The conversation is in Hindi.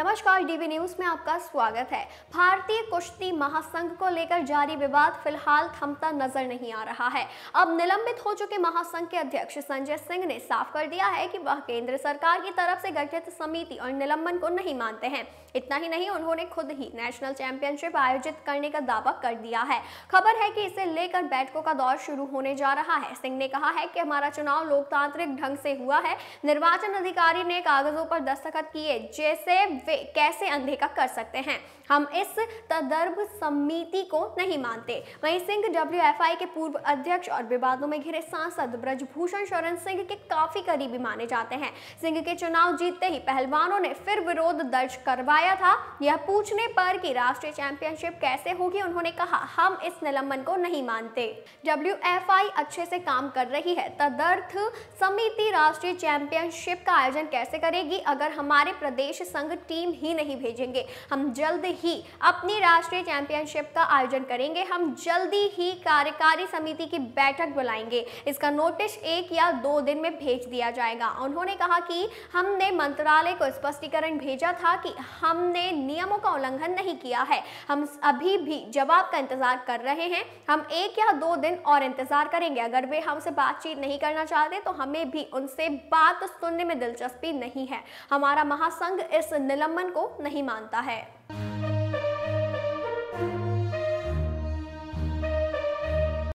नमस्कार डीवी न्यूज़ में आपका स्वागत है। भारतीय कुश्ती महासंघ को लेकर जारी विवाद फ़िलहाल थमता नज़र नहीं आ रहा है। अब निलंबित हो चुके महासंघ के अध्यक्ष संजय सिंह ने साफ़ कर दिया है कि वह केंद्र सरकार की तरफ़ से गठित समिति और निलंबन को नहीं मानते हैं। इतना ही नहीं, उन्होंने खुद ही नेशनल चैंपियनशिप आयोजित करने का दावा कर दिया है। खबर है कि इसे लेकर बैठकों का दौर शुरू होने जा रहा है। सिंह ने कहा है कि हमारा चुनाव लोकतांत्रिक ढंग से हुआ है। निर्वाचन अधिकारी ने कागजों पर दस्तखत किए, जैसे कैसे अनदेखा कर सकते हैं? हम इस तदर्भ समिति को नहीं मानते। वहीं सिंह डब्ल्यू के पूर्व अध्यक्ष और विवादों में घिरे सांसद ब्रजभूषण शरण सिंह के काफ़ी करीबी माने जाते हैं। सिंह के चुनाव जीतते ही पहलवानों ने फिर विरोध दर्ज करवाया था। यह पूछने पर कि राष्ट्रीय चैंपियनशिप कैसे होगी, उन्होंने कहा, हम इस निलंबन को नहीं मानते। डब्ल्यूएफआई अच्छे से काम कर रही है। तदर्थ समिति राष्ट्रीय चैंपियनशिप का आयोजन कैसे करेगी? अगर हमारे प्रदेश संघ टीम ही नहीं भेजेंगे। हम जल्द ही अपनी राष्ट्रीय चैंपियनशिप का आयोजन करेंगे। हम जल्दी ही कार्यकारी समिति की बैठक बुलाएँगे। इसका नोटिस एक या दो दिन में भेज दिया जाएगा। उन्होंने कहा कि हमने मंत्रालय को स्पष्टीकरण भेजा था कि हमने नियमों का उल्लंघन नहीं किया है। हम अभी भी जवाब का इंतज़ार कर रहे हैं। हम एक या दो दिन और इंतज़ार करेंगे। अगर वे हमसे बातचीत नहीं करना चाहते तो हमें भी उनसे बात सुनने में दिलचस्पी नहीं है। हमारा महासंघ इस निलंबन को नहीं मानता है।